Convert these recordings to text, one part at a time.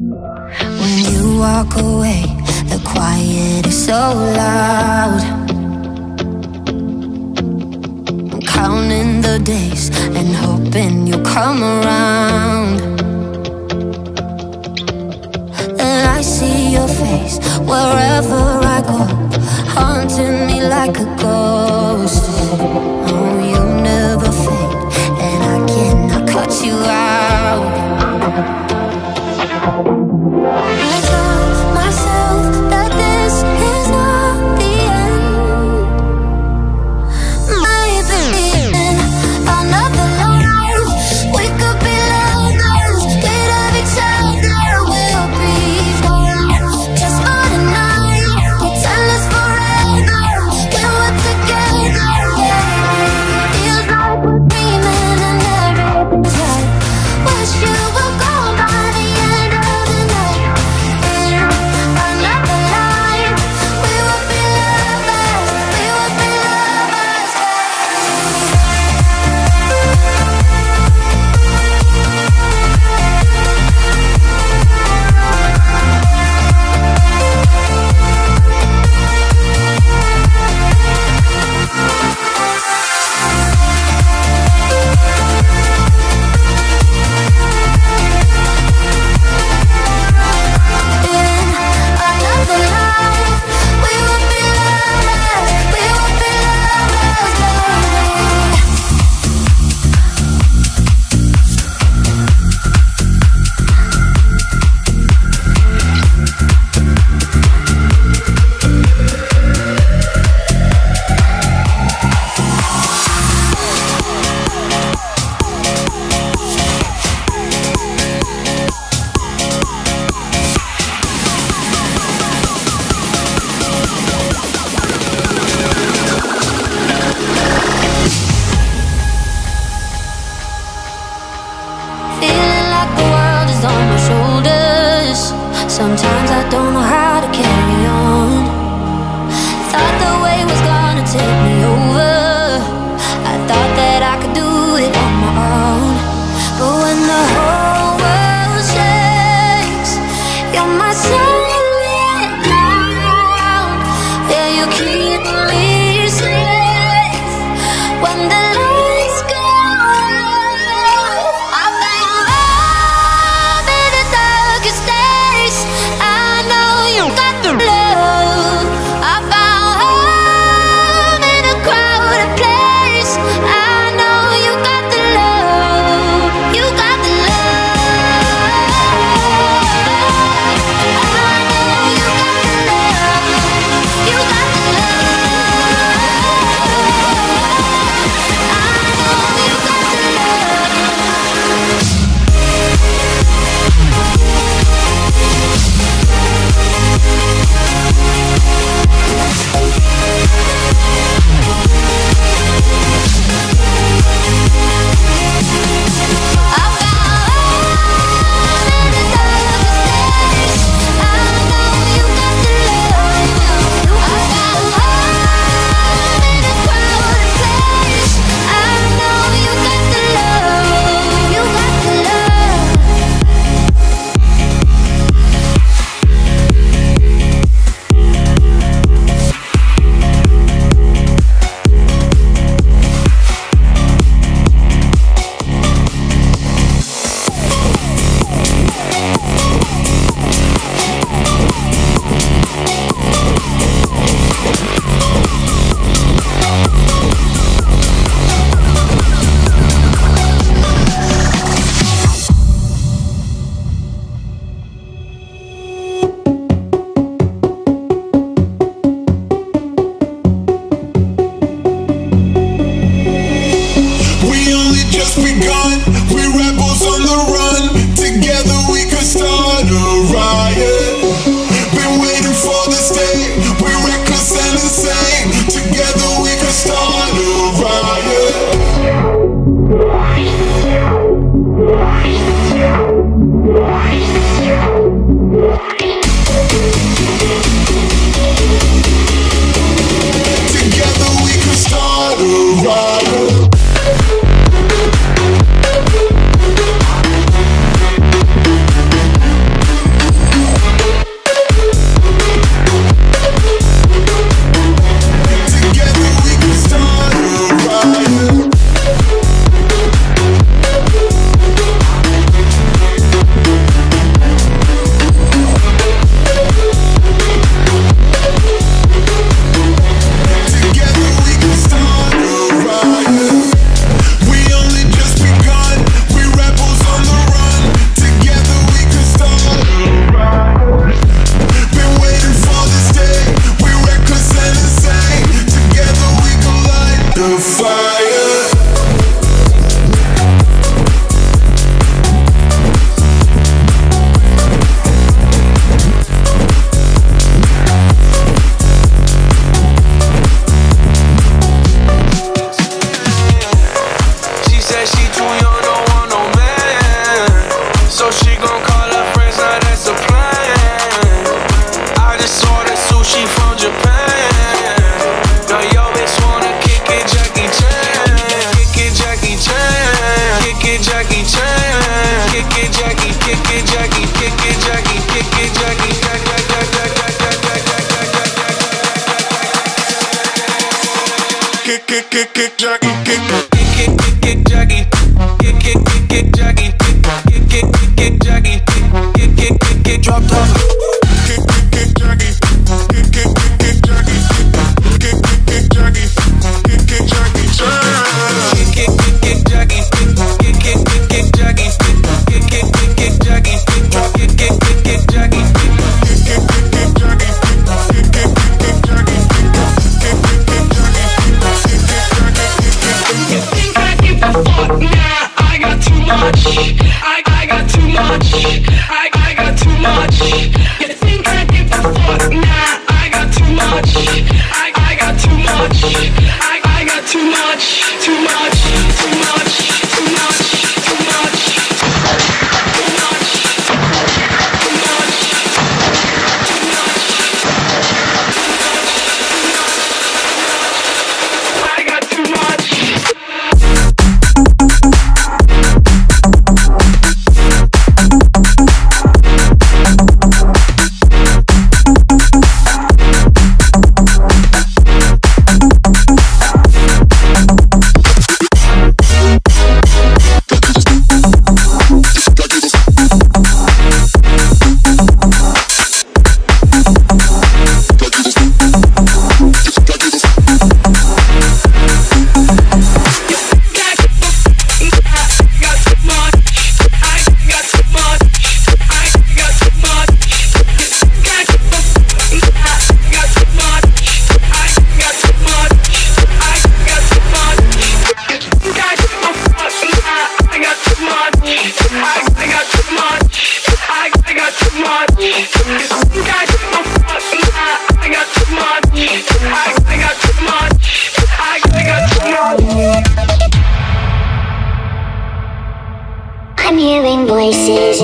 When you walk away, the quiet is so loud. I'm counting the days and hoping you'll come around. And I see your face wherever I go, haunting me like a ghost.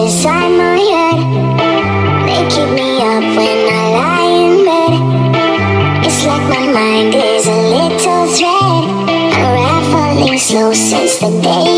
inside my head. They keep me up when I lie in bed. It's like my mind is a little thread. Unraveling slow since the day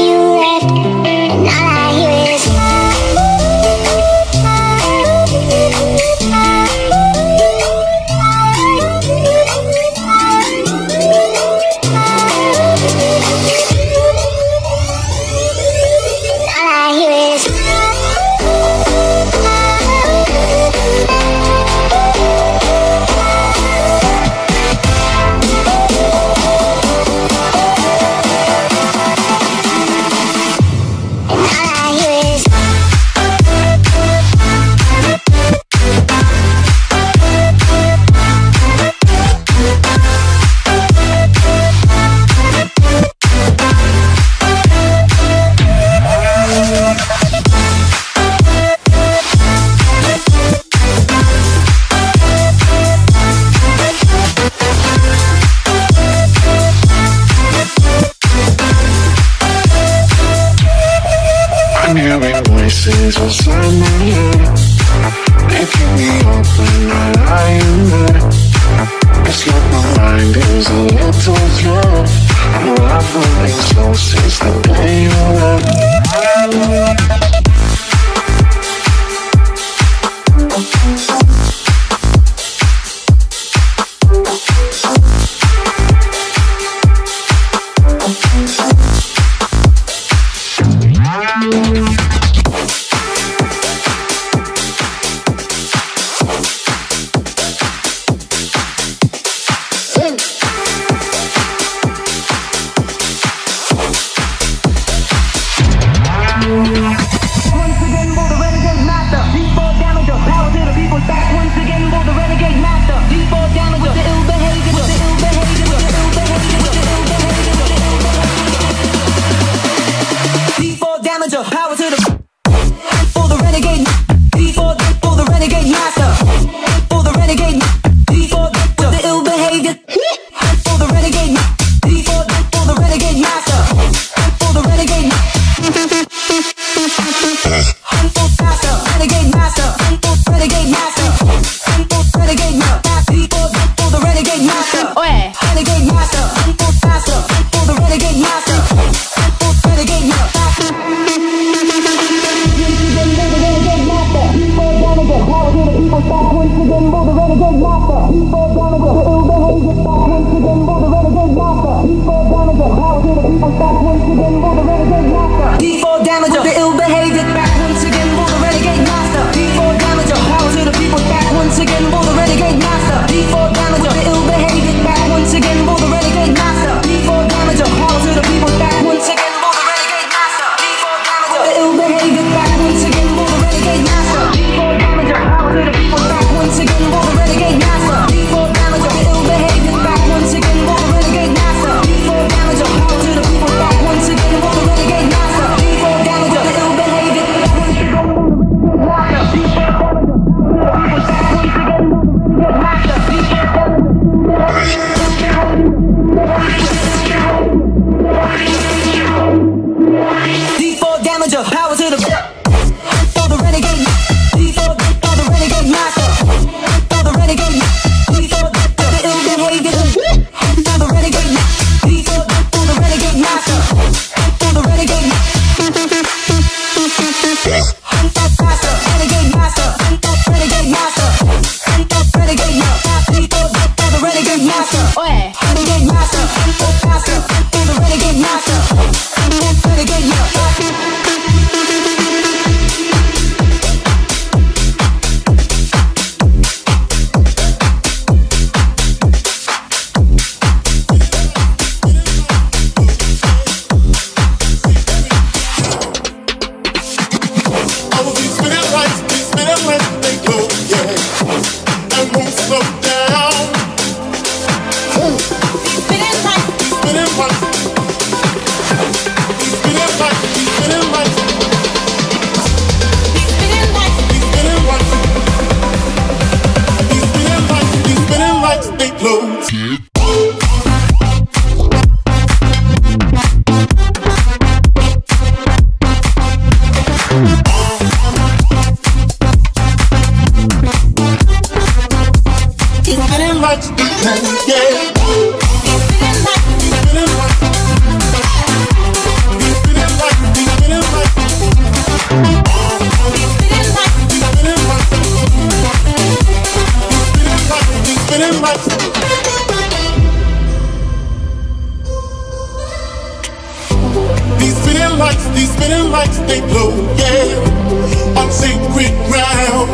These fitting lights they glow, yeah, on sacred ground.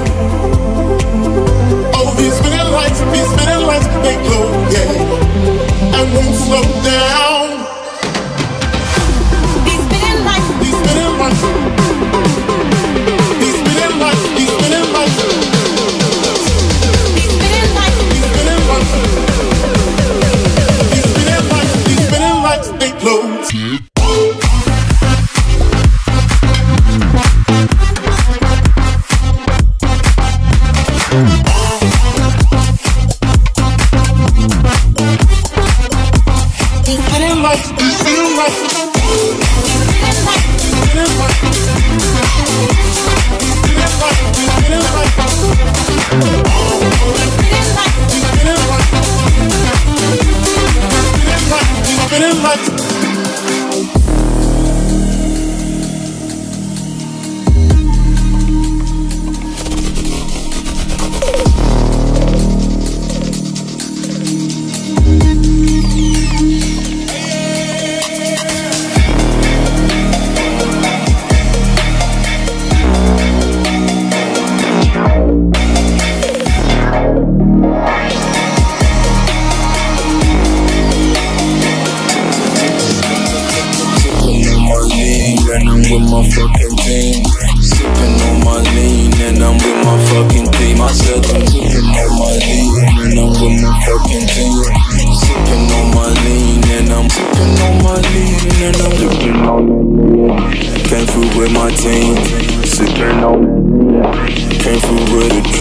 Oh, these spinning lights, these spinning lights they glow, yeah, I won't slow down.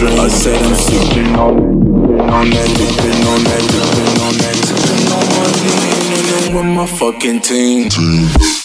dream. I said I'm sipping on it, on that, dipping on that, dipping on that, dipping on my lean, and I'm with my fucking team. team.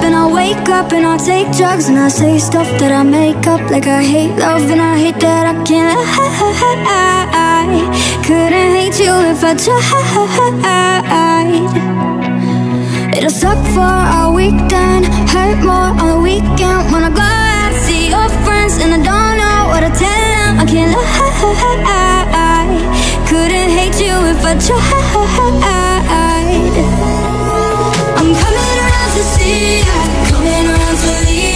Then I wake up and I take drugs and I say stuff that I make up Like I hate love and I hate that I can't lie Couldn't hate you if I tried. It'll suck for a week weekend Hurt more on the weekend. When I go out, see your friends And I don't know what to tell them I can't lie. Couldn't hate you if I tried to see ya, coming around to leave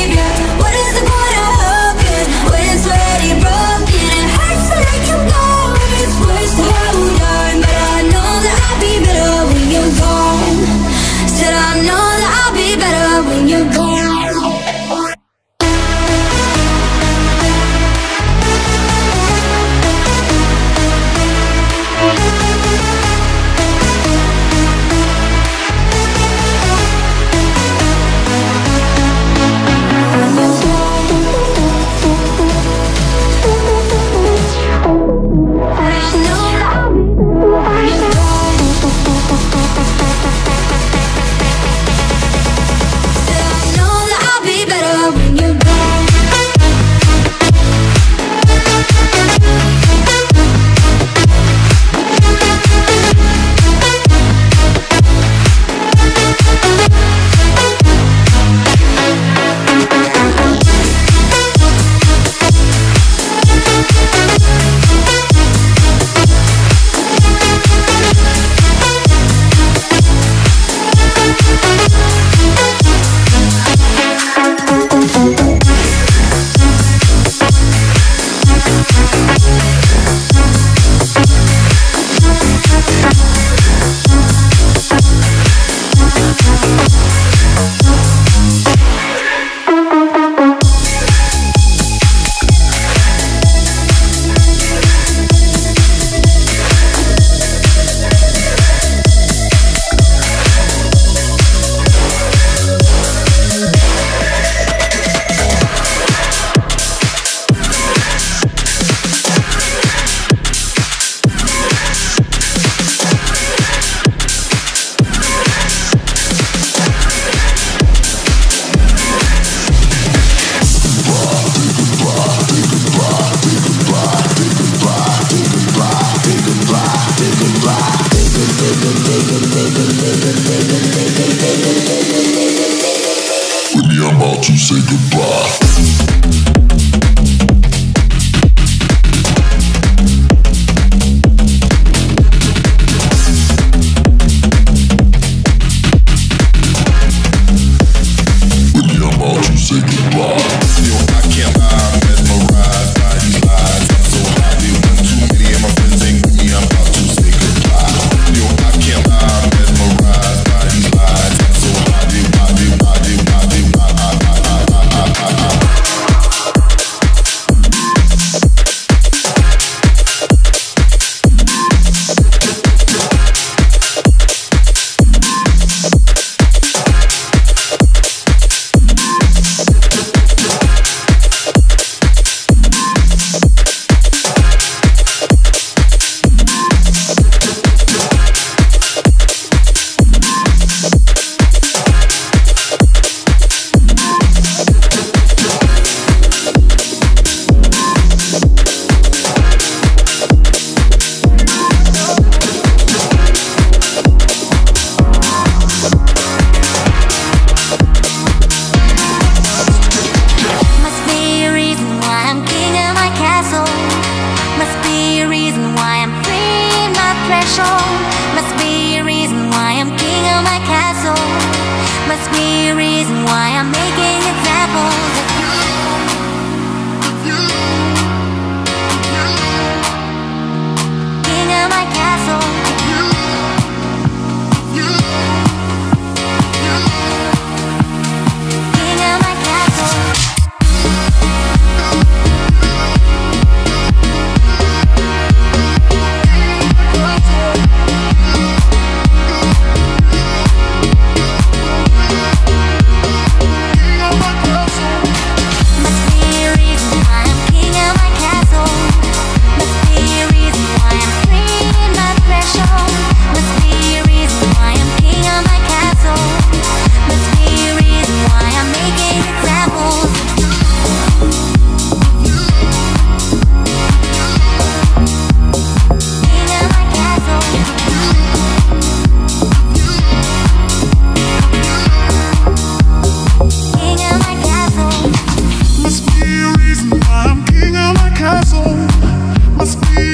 must be